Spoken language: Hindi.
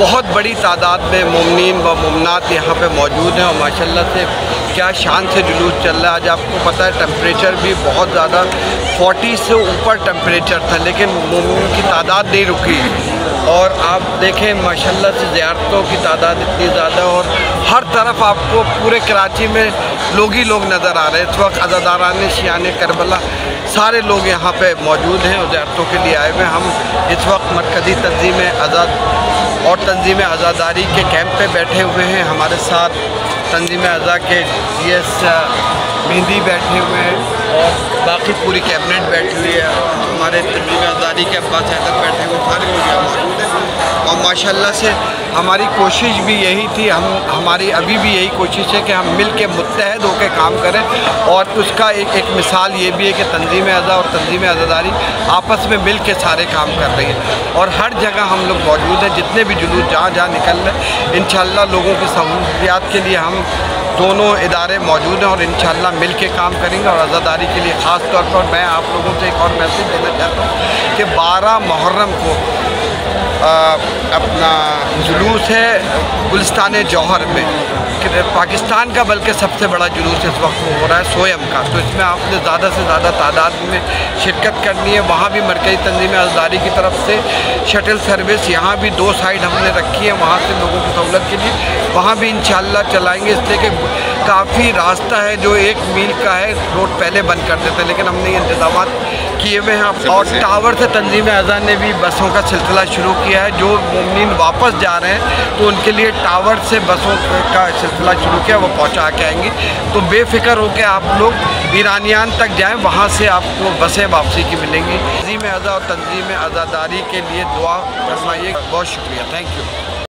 बहुत बड़ी तादाद में ममनिन व ममनात यहाँ पे मौजूद हैं और माशाल्लाह से क्या शान से जुलूस चल रहा है। आज आपको पता है टम्परेचर भी बहुत ज़्यादा 40 से ऊपर टम्परेचर था, लेकिन ममनिन की तादाद नहीं रुकी। और आप देखें, माशाल्लाह से ज़्यारतों की तादाद इतनी ज़्यादा और हर तरफ़ आपको पूरे कराची में लोग ही लोग नज़र आ रहे हैं। इस वक्त अजादारान शियान करबला सारे लोग यहाँ पे मौजूद हैं और ज़्यारतों के लिए आए हुए हम इस वक्त मरकज़ी तंजीम आज़ाद और तंजीम आज़ादारी के कैंप पे बैठे हुए हैं हमारे साथ तंजीम अज़ा के डी एस मेहंदी बैठे हुए हैं और बाकी पूरी कैबिनेट बैठी हुई है। हमारे तंजीम आज़ादी के अब्बास हैदर बैठे हुए सारे लोग मौजूद हैं। और माशाल्लाह से हमारी कोशिश भी यही थी, हम, हमारी अभी भी यही कोशिश है कि हम मिल के मुतहद होकर काम करें और उसका एक एक मिसाल ये भी है कि तंजीम अज़ा और तंजीम अज़ादारी आपस में मिल के सारे काम कर रही है और हर जगह हम लोग मौजूद हैं, जितने भी जुलूस जहाँ जहाँ निकल रहे हैं इन लोगों की सहूलियात के लिए हम दोनों इदारे मौजूद हैं और इन मिल के काम करेंगे और आज़ादारी के लिए ख़ास तौर पर मैं आप लोगों से एक और मैसेज देना चाहता हूँ कि बारह मुहर्रम को अपना जुलूस है गुलस्तान जौहर में। पाकिस्तान का बल्कि सबसे बड़ा जुलूस इस वक्त हो रहा है सोयम का। तो इसमें आपने ज़्यादा से ज़्यादा तादाद में शिरकत करनी है। वहाँ भी मरकज़ी तंजीम आज़ादारी की तरफ़ से शटल सर्विस यहाँ भी दो साइड हमने रखी है वहाँ से लोगों की सहूलत के लिए। वहाँ भी इन चलाएँगे। इसलिए कि काफ़ी रास्ता है जो एक मील का है। रोड पहले बंद कर देते लेकिन हमने ये इंतज़ाम किए हुए हैं और टावर से तंजीम अज़ा ने भी बसों का सिलसिला शुरू किया है। जो ममिन वापस जा रहे हैं तो उनके लिए टावर से बसों का सिलसिला शुरू किया, वो पहुँचा के आएँगे। तो बेफिक्र हो के आप लोग ईरानियान तक जाएँ, वहाँ से आपको बसें वापसी की मिलेंगी। तंजीम अज़ा और तंजीम आज़ादारी के लिए दुआ फरमाइए बहुत शुक्रिया। Thank you